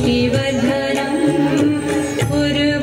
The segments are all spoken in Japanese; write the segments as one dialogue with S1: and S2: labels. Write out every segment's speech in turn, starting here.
S1: धर पुर्वारुकमिव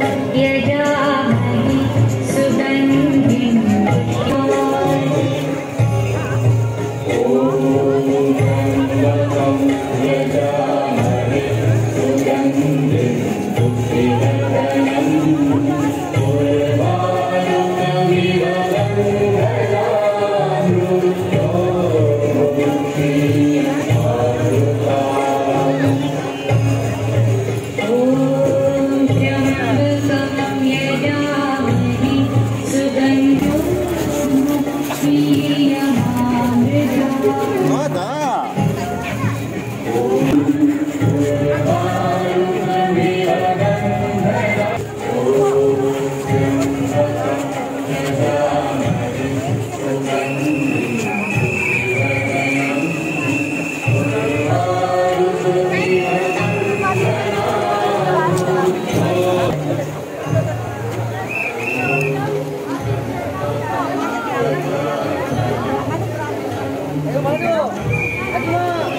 S1: Yeah. Joe, Ayo maju.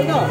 S1: いな。